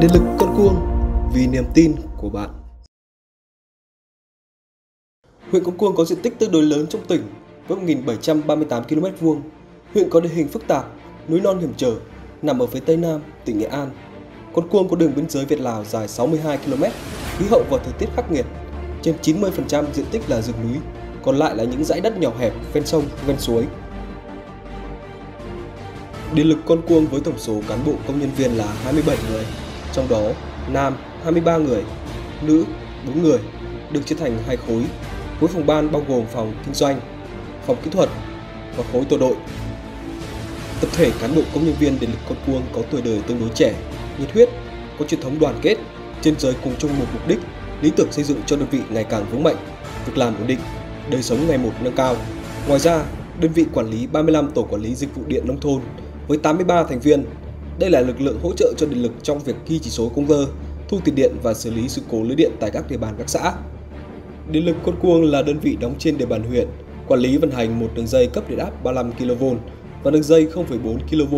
Điện lực con cuông vì niềm tin của bạn. Huyện Con Cuông có diện tích tương đối lớn trong tỉnh với 1.738 km vuông. Huyện có địa hình phức tạp, núi non hiểm trở, nằm ở phía tây nam tỉnh Nghệ An. Con Cuông có đường biên giới Việt Lào dài 62 km, khí hậu và thời tiết khắc nghiệt. Trên 90% diện tích là rừng núi, còn lại là những dãy đất nhỏ hẹp ven sông, ven suối. Điện lực Con Cuông với tổng số cán bộ công nhân viên là 27 người, trong đó nam 23 người, nữ 4 người, được chia thành hai khối. Khối phòng ban bao gồm phòng kinh doanh, phòng kỹ thuật và khối tổ đội. Tập thể cán bộ công nhân viên điện lực Con Cuông có tuổi đời tương đối trẻ, nhiệt huyết, có truyền thống đoàn kết, trên giới cùng chung một mục đích, lý tưởng xây dựng cho đơn vị ngày càng vững mạnh, việc làm ổn định, đời sống ngày một nâng cao. Ngoài ra, đơn vị quản lý 35 tổ quản lý dịch vụ điện nông thôn với 83 thành viên. Đây là lực lượng hỗ trợ cho điện lực trong việc ghi chỉ số công tơ, thu tiền điện và xử lý sự cố lưới điện tại các địa bàn các xã. Điện lực Con Cuông là đơn vị đóng trên địa bàn huyện, quản lý vận hành một đường dây cấp điện áp 35 kV và đường dây 0,4 kV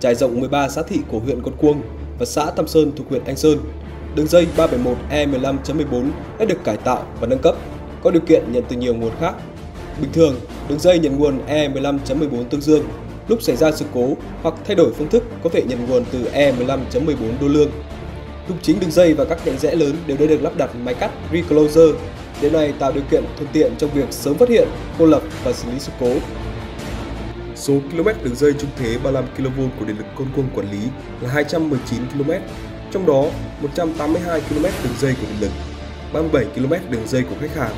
trải rộng 13 xã thị của huyện Con Cuông và xã Tam Sơn thuộc huyện Anh Sơn. Đường dây 371 E15.14 đã được cải tạo và nâng cấp, có điều kiện nhận từ nhiều nguồn khác. Bình thường, đường dây nhận nguồn E15.14 tương dương lúc xảy ra sự cố hoặc thay đổi phương thức có thể nhận nguồn từ E15.14 đô lương. Trục chính đường dây và các nhánh rẽ lớn đều đã được lắp đặt máy cắt recloser. Điều này tạo điều kiện thuận tiện trong việc sớm phát hiện, cô lập và xử lý sự cố. Số km đường dây trung thế 35 kV của điện lực Côn Cuông quản lý là 219 km, trong đó 182 km đường dây của điện lực, 37 km đường dây của khách hàng.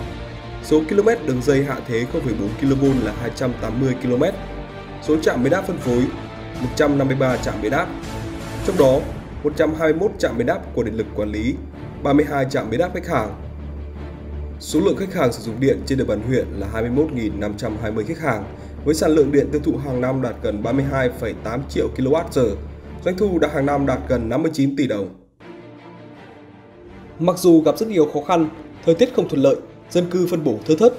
Số km đường dây hạ thế 0,4 kV là 280 km. Số trạm biến áp phân phối 153 trạm biến áp. Trong đó 121 trạm biến áp của điện lực quản lý, 32 trạm biến áp khách hàng. Số lượng khách hàng sử dụng điện trên địa bàn huyện là 21.520 khách hàng, với sản lượng điện tiêu thụ hàng năm đạt gần 32,8 triệu kWh, doanh thu đã hàng năm đạt gần 59 tỷ đồng. Mặc dù gặp rất nhiều khó khăn, thời tiết không thuận lợi, dân cư phân bổ thưa thớt,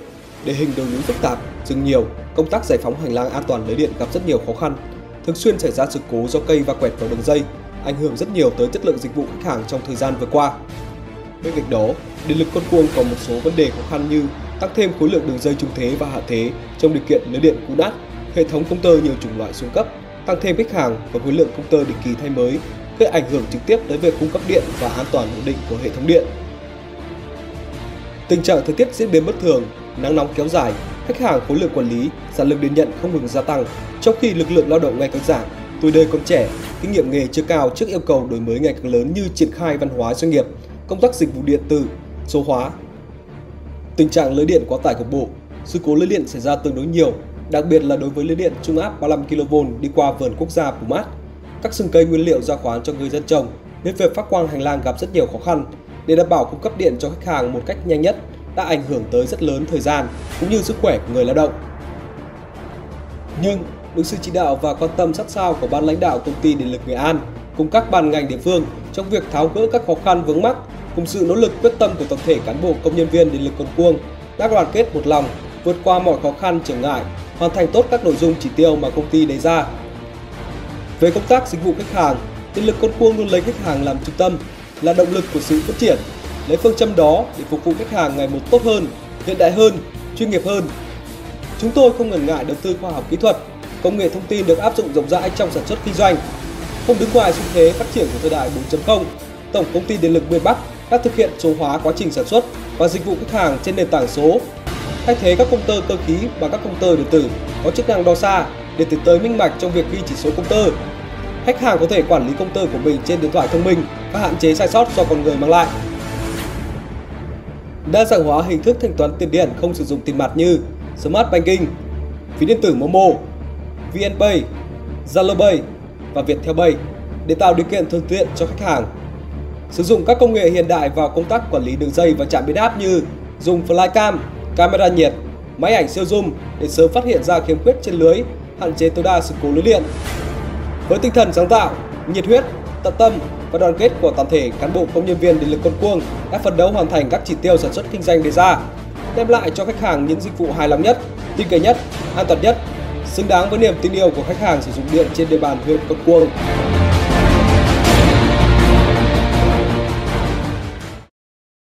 địa hình đồi núi phức tạp, rừng nhiều, công tác giải phóng hành lang an toàn lưới điện gặp rất nhiều khó khăn. Thường xuyên xảy ra sự cố do cây va quẹt vào đường dây, ảnh hưởng rất nhiều tới chất lượng dịch vụ khách hàng trong thời gian vừa qua. Bên cạnh đó, điện lực con cuông còn một số vấn đề khó khăn như tăng thêm khối lượng đường dây trung thế và hạ thế trong điều kiện lưới điện cũ nát, hệ thống công tơ nhiều chủng loại xuống cấp, tăng thêm khách hàng và khối lượng công tơ định kỳ thay mới, gây ảnh hưởng trực tiếp tới việc cung cấp điện và an toàn ổn định của hệ thống điện. Tình trạng thời tiết diễn biến bất thường, nắng nóng kéo dài, khách hàng khối lượng quản lý, sản lượng đến nhận không ngừng gia tăng, trong khi lực lượng lao động ngày càng giảm, tuổi đời còn trẻ, kinh nghiệm nghề chưa cao trước yêu cầu đổi mới ngày càng lớn như triển khai văn hóa doanh nghiệp, công tác dịch vụ điện tử, số hóa. Tình trạng lưới điện quá tải cục bộ, sự cố lưới điện xảy ra tương đối nhiều, đặc biệt là đối với lưới điện trung áp 35 kV đi qua vườn quốc gia Pumat. Các sừng cây nguyên liệu ra khoán cho người dân trồng nên việc phát quang hành lang gặp rất nhiều khó khăn. Để đảm bảo cung cấp điện cho khách hàng một cách nhanh nhất đã ảnh hưởng tới rất lớn thời gian cũng như sức khỏe của người lao động. Nhưng được sự chỉ đạo và quan tâm sát sao của ban lãnh đạo công ty điện lực Nghệ An cùng các ban ngành địa phương trong việc tháo gỡ các khó khăn vướng mắc cùng sự nỗ lực quyết tâm của tập thể cán bộ công nhân viên điện lực Con Cuông đã đoàn kết một lòng vượt qua mọi khó khăn trở ngại, hoàn thành tốt các nội dung chỉ tiêu mà công ty đề ra. Về công tác dịch vụ khách hàng, điện lực Con Cuông luôn lấy khách hàng làm trung tâm, là động lực của sự phát triển. Lấy phương châm đó để phục vụ khách hàng ngày một tốt hơn, hiện đại hơn, chuyên nghiệp hơn. Chúng tôi không ngần ngại đầu tư khoa học kỹ thuật, công nghệ thông tin được áp dụng rộng rãi trong sản xuất kinh doanh. Không đứng ngoài xu thế phát triển của thời đại 4.0, Tổng công ty Điện lực miền Bắc đã thực hiện số hóa quá trình sản xuất và dịch vụ khách hàng trên nền tảng số, thay thế các công tơ cơ khí bằng các công tơ điện tử có chức năng đo xa để tiến tới minh bạch trong việc ghi chỉ số công tơ. Khách hàng có thể quản lý công tơ của mình trên điện thoại thông minh và hạn chế sai sót do con người mang lại. Đa dạng hóa hình thức thanh toán tiền điện không sử dụng tiền mặt như Smart Banking, ví điện tử Momo, VNPay, ZaloPay và ViettelPay để tạo điều kiện thuận tiện cho khách hàng. Sử dụng các công nghệ hiện đại vào công tác quản lý đường dây và trạm biến áp như dùng flycam, camera nhiệt, máy ảnh siêu zoom để sớm phát hiện ra khiếm khuyết trên lưới, hạn chế tối đa sự cố lưới điện. Với tinh thần sáng tạo, nhiệt huyết, tận tâm và đoàn kết của toàn thể cán bộ công nhân viên điện lực Con Cuông đã phấn đấu hoàn thành các chỉ tiêu sản xuất kinh doanh đề ra, đem lại cho khách hàng những dịch vụ hài lòng nhất, tin cậy nhất, an toàn nhất, xứng đáng với niềm tin yêu của khách hàng sử dụng điện trên địa bàn huyện Con Cuông.